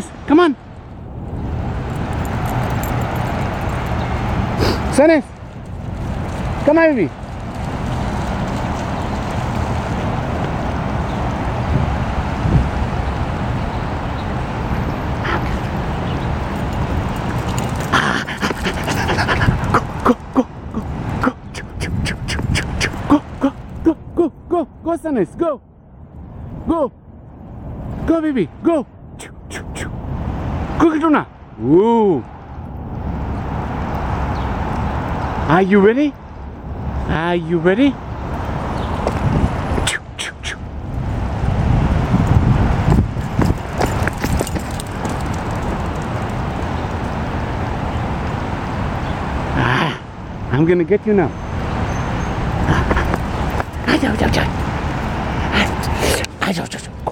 guys, come on. Sanef, come on, baby. go, Sanis, go. Go. Go, baby, go. Choo, choo, choo. Crooked runner. Ooh. Are you ready? Are you ready? I'm gonna get you now. I don't, I don't, I don't, I don't, I don't.